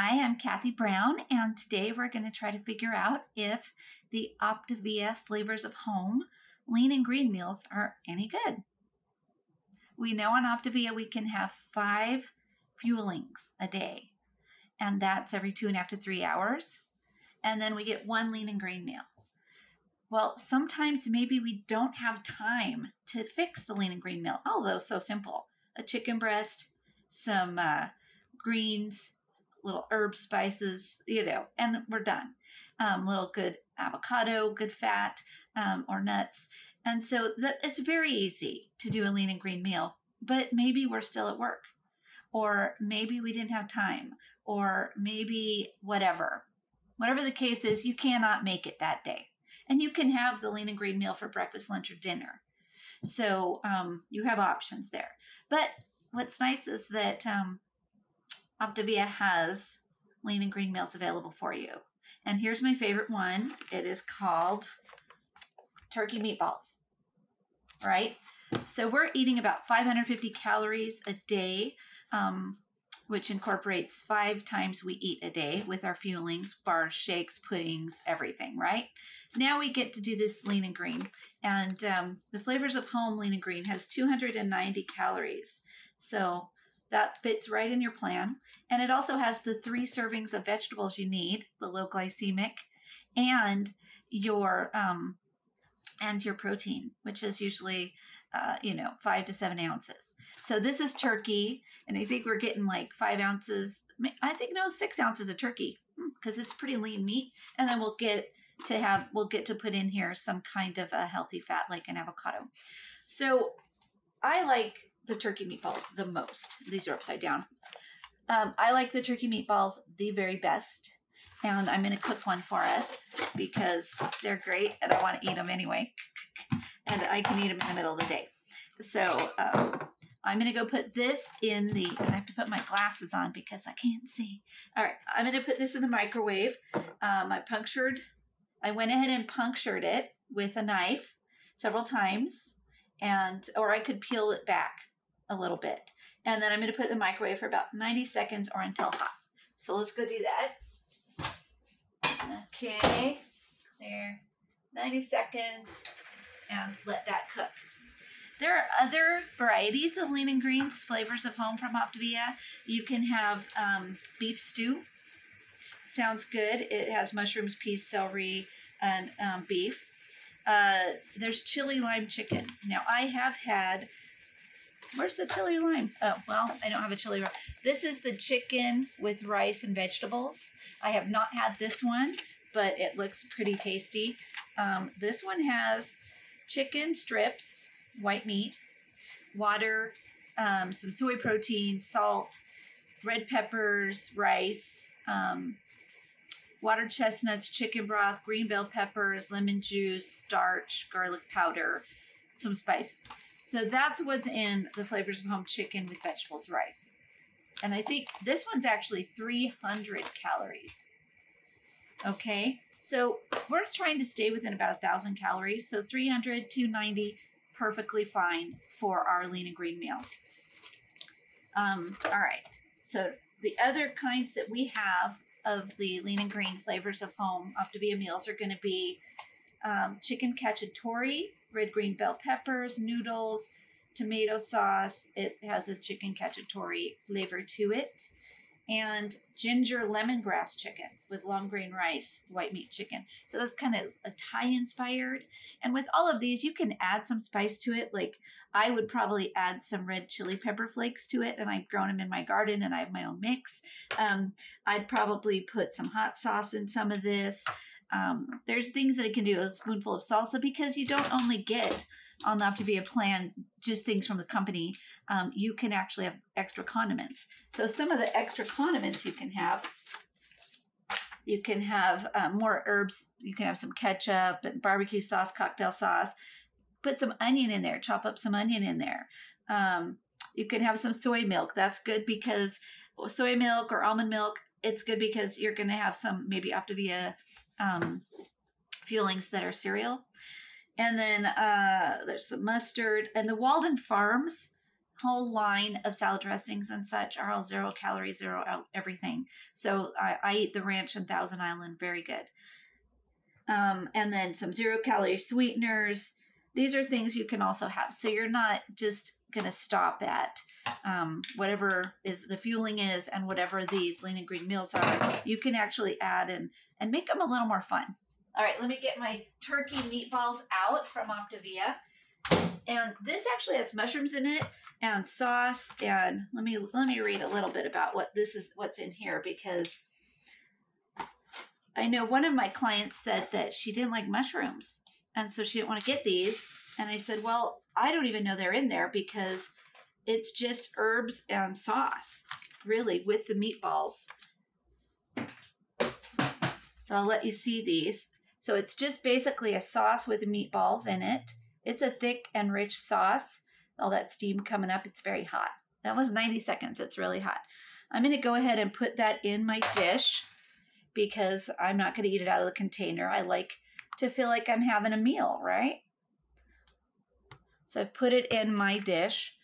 Hi, I'm Kathy Brown, and today we're going to try to figure out if the Optavia Flavors of Home lean and green meals are any good. We know on Optavia we can have five fuelings a day, and that's every two and a half to three hours. And then we get one lean and green meal. Well, sometimes maybe we don't have time to fix the lean and green meal, although so simple. A chicken breast, some uh, greens, little herb spices, you know, and we're done. Um, little good avocado, good fat, um, or nuts. And so that it's very easy to do a lean and green meal, but maybe we're still at work, or maybe we didn't have time, or maybe whatever. Whatever the case is, you cannot make it that day. And you can have the lean and green meal for breakfast, lunch, or dinner. So um, you have options there. But what's nice is that um, Optavia has lean and green meals available for you. And here's my favorite one. It is called turkey meatballs. Right? So we're eating about 550 calories a day, um, which incorporates five times we eat a day with our fuelings, bars, shakes, puddings, everything, right? Now we get to do this lean and green. And um, the Flavors of Home Lean and Green has 290 calories. So that fits right in your plan. And it also has the three servings of vegetables you need, the low glycemic, and your um, and your protein, which is usually uh, you know five to seven ounces. So this is turkey, and I think we're getting like five ounces. I think no, six ounces of turkey because hmm, it's pretty lean meat, and then we'll get to have we'll get to put in here some kind of a healthy fat like an avocado. So I like the turkey meatballs the most. These are upside down. Um, I like the turkey meatballs the very best. And I'm going to cook one for us because they're great and I want to eat them anyway. And I can eat them in the middle of the day. So um, I'm going to go put this in the, I have to put my glasses on because I can't see. All right, I'm going to put this in the microwave. Um, I punctured, I went ahead and punctured it with a knife several times and, or I could peel it back a little bit. And then I'm going to put it in the microwave for about 90 seconds or until hot. So let's go do that. Okay, there, 90 seconds, and let that cook. There are other varieties of lean and greens, flavors of home from Optavia. You can have um, beef stew. Sounds good. It has mushrooms, peas, celery, and um, beef. Uh, there's chili lime chicken. Now, I have had Where's the chili lime? Oh, well, I don't have a chili lime. This is the chicken with rice and vegetables. I have not had this one, but it looks pretty tasty. Um, this one has chicken strips, white meat, water, um, some soy protein, salt, red peppers, rice, um, water chestnuts, chicken broth, green bell peppers, lemon juice, starch, garlic powder, some spices. So that's what's in the flavors of home chicken with vegetables rice. And I think this one's actually 300 calories. Okay, so we're trying to stay within about a thousand calories. So 300, 290, perfectly fine for our lean and green meal. Um, all right, so the other kinds that we have of the lean and green flavors of home Optavia meals are going to be um, chicken cacciatore, red green bell peppers, noodles, tomato sauce. It has a chicken cacciatore flavor to it. And ginger lemongrass chicken with long grain rice, white meat chicken. So that's kind of a Thai inspired. And with all of these, you can add some spice to it. Like I would probably add some red chili pepper flakes to it, and I've grown them in my garden and I have my own mix. Um, I'd probably put some hot sauce in some of this. Um, there's things that it can do a spoonful of salsa because you don't only get on the Optavia plan just things from the company. Um, you can actually have extra condiments. So some of the extra condiments you can have. You can have uh, more herbs. You can have some ketchup and barbecue sauce, cocktail sauce. Put some onion in there. Chop up some onion in there. Um, you can have some soy milk. That's good because soy milk or almond milk. It's good because you're going to have some maybe Optavia um, fuelings that are cereal. And then uh, there's the mustard and the Walden Farms whole line of salad dressings and such are all zero calories, zero everything. So I, I eat the ranch and Thousand Island, very good. Um, and then some zero calorie sweeteners. These are things you can also have. So you're not just going to stop at um, whatever is the fueling is and whatever these lean and green meals are. You can actually add and and make them a little more fun. All right, let me get my turkey meatballs out from Optavia. And this actually has mushrooms in it and sauce. And let me let me read a little bit about what this is what's in here because I know one of my clients said that she didn't like mushrooms. And so she didn't want to get these. And I said, Well, I don't even know they're in there because it's just herbs and sauce, really, with the meatballs. So I'll let you see these. So it's just basically a sauce with meatballs in it. It's a thick and rich sauce. All that steam coming up, it's very hot. That was 90 seconds. It's really hot. I'm going to go ahead and put that in my dish because I'm not going to eat it out of the container. I like to feel like I'm having a meal, right? So I've put it in my dish.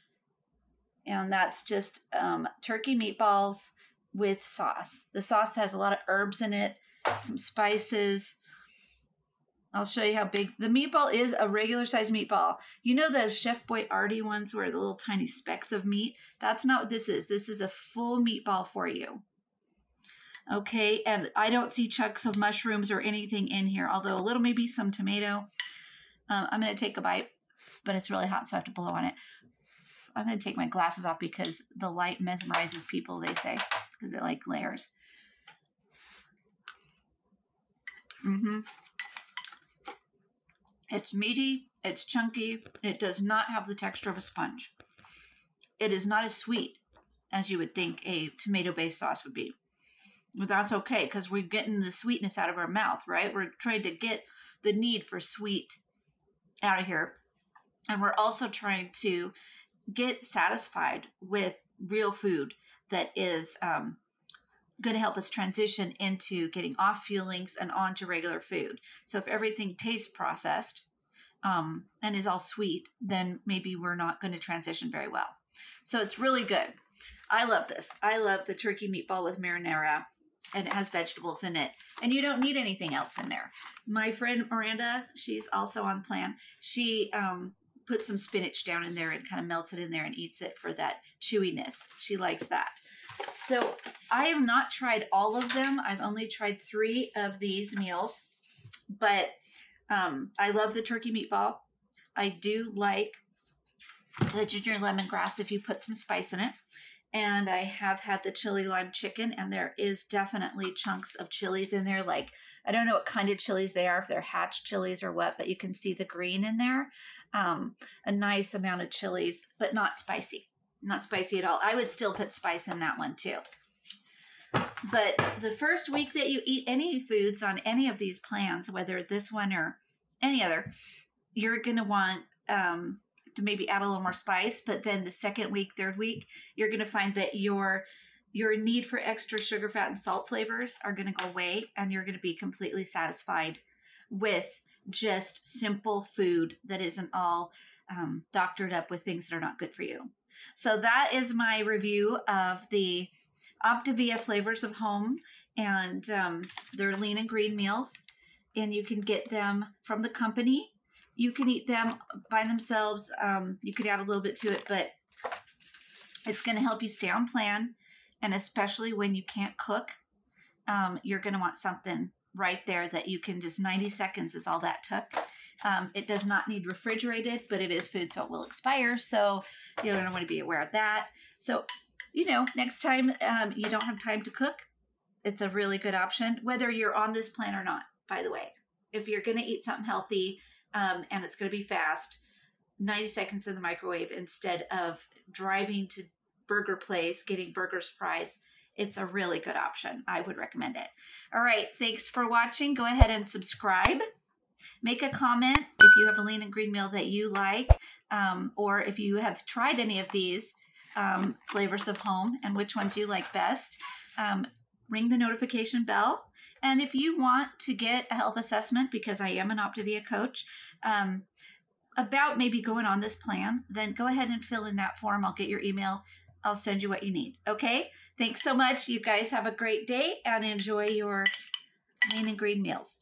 And that's just um, turkey meatballs with sauce. The sauce has a lot of herbs in it, some spices. I'll show you how big the meatball is a regular size meatball. You know those Chef Boyardee ones where the little tiny specks of meat? That's not what this is. This is a full meatball for you. Okay, and I don't see chunks of mushrooms or anything in here, although a little maybe some tomato. Um, I'm going to take a bite but it's really hot, so I have to blow on it. I'm going to take my glasses off because the light mesmerizes people, they say, because it like layers. Mm-hmm. It's meaty, it's chunky, it does not have the texture of a sponge. It is not as sweet as you would think a tomato based sauce would be. That's okay because we're getting the sweetness out of our mouth, right? We're trying to get the need for sweet out of here. And we're also trying to get satisfied with real food that is um, going to help us transition into getting off fuelings and onto regular food. So if everything tastes processed um, and is all sweet, then maybe we're not going to transition very well. So it's really good. I love this. I love the turkey meatball with marinara and it has vegetables in it and you don't need anything else in there my friend miranda she's also on plan she um, put some spinach down in there and kind of melts it in there and eats it for that chewiness. She likes that. So I have not tried all of them. I've only tried three of these meals, but um, I love the turkey meatball. I do like the ginger lemongrass if you put some spice in it and I have had the chili lime chicken, and there is definitely chunks of chilies in there. Like, I don't know what kind of chilies they are, if they're hatch chilies or what, but you can see the green in there. Um, a nice amount of chilies, but not spicy. Not spicy at all. I would still put spice in that one too. But the first week that you eat any foods on any of these plans, whether this one or any other, you're going to want um, to maybe add a little more spice. But then the second week, third week, you're going to find that your your need for extra sugar, fat, and salt flavors are going to go away, and you're going to be completely satisfied with just simple food that isn't all um, doctored up with things that are not good for you. So that is my review of the Optavia flavors of home, and um, they're lean and green meals, and you can get them from the company you can eat them by themselves. Um, you could add a little bit to it, but it's going to help you stay on plan. And especially when you can't cook, um, you're going to want something right there that you can just 90 seconds is all that took. Um, it does not need refrigerated, but it is food, so it will expire. So you're going to want to be aware of that. So, you know, next time um, you don't have time to cook, it's a really good option, whether you're on this plan or not, by the way. If you're going to eat something healthy, um, and it's going to be fast. 90 seconds in the microwave instead of driving to burger place getting burgers fries. It's a really good option. I would recommend it. All right thanks for watching. Go ahead and subscribe. Make a comment if you have a lean and green meal that you like um, or if you have tried any of these um, flavors of home and which ones you like best. Um, ring the notification bell. And if you want to get a health assessment, because I am an Optavia coach, um, about maybe going on this plan, then go ahead and fill in that form. I'll get your email. I'll send you what you need. Okay? Thanks so much. You guys have a great day and enjoy your lean and green meals.